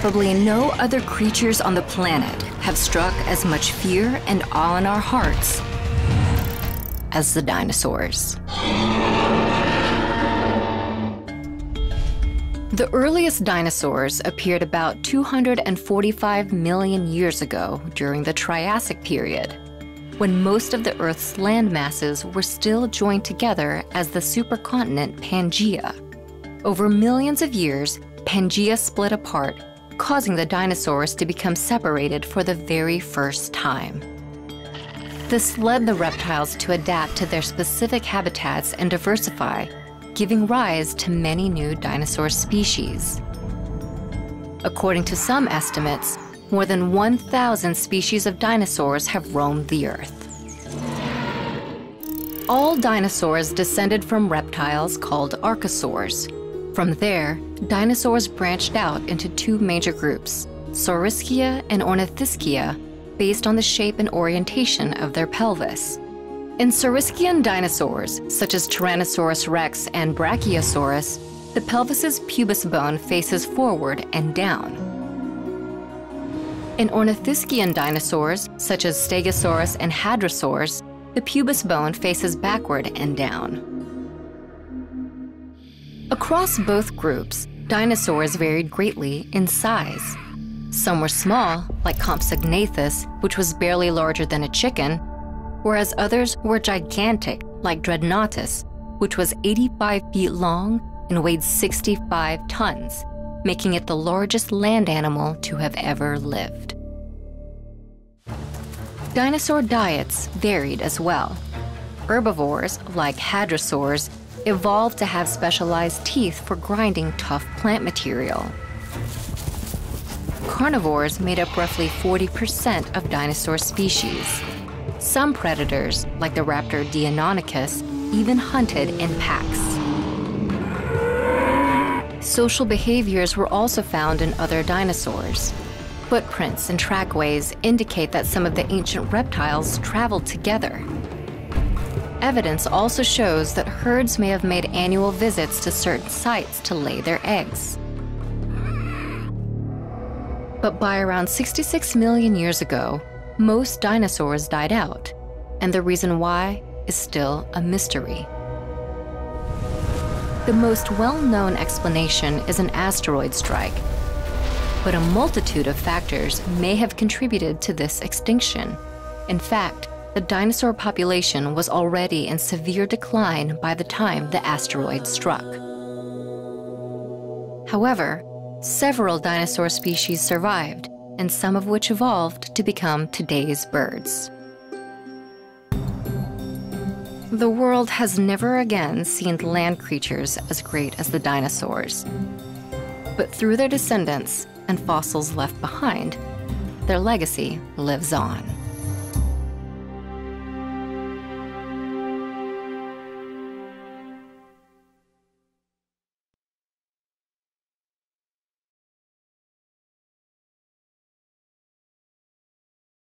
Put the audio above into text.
Probably no other creatures on the planet have struck as much fear and awe in our hearts as the dinosaurs. The earliest dinosaurs appeared about 245 million years ago during the Triassic period, when most of the Earth's land masses were still joined together as the supercontinent Pangaea. Over millions of years, Pangaea split apart, causing the dinosaurs to become separated for the very first time. This led the reptiles to adapt to their specific habitats and diversify, giving rise to many new dinosaur species. According to some estimates, more than 1,000 species of dinosaurs have roamed the Earth. All dinosaurs descended from reptiles called archosaurs. From there, dinosaurs branched out into two major groups, Saurischia and Ornithischia, based on the shape and orientation of their pelvis. In Saurischian dinosaurs, such as Tyrannosaurus rex and Brachiosaurus, the pelvis's pubis bone faces forward and down. In Ornithischian dinosaurs, such as Stegosaurus and Hadrosaurs, the pubis bone faces backward and down. Across both groups, dinosaurs varied greatly in size. Some were small, like Compsognathus, which was barely larger than a chicken, whereas others were gigantic, like Dreadnoughtus, which was 85 feet long and weighed 65 tons, making it the largest land animal to have ever lived. Dinosaur diets varied as well. Herbivores, like hadrosaurs, evolved to have specialized teeth for grinding tough plant material. Carnivores made up roughly 40% of dinosaur species. Some predators, like the raptor Deinonychus, even hunted in packs. Social behaviors were also found in other dinosaurs. Footprints and trackways indicate that some of the ancient reptiles traveled together. Evidence also shows that herds may have made annual visits to certain sites to lay their eggs. But by around 66 million years ago, most dinosaurs died out, and the reason why is still a mystery. The most well known explanation is an asteroid strike, but a multitude of factors may have contributed to this extinction. In fact, the dinosaur population was already in severe decline by the time the asteroid struck. However, several dinosaur species survived, and some of which evolved to become today's birds. The world has never again seen land creatures as great as the dinosaurs. But through their descendants and fossils left behind, their legacy lives on.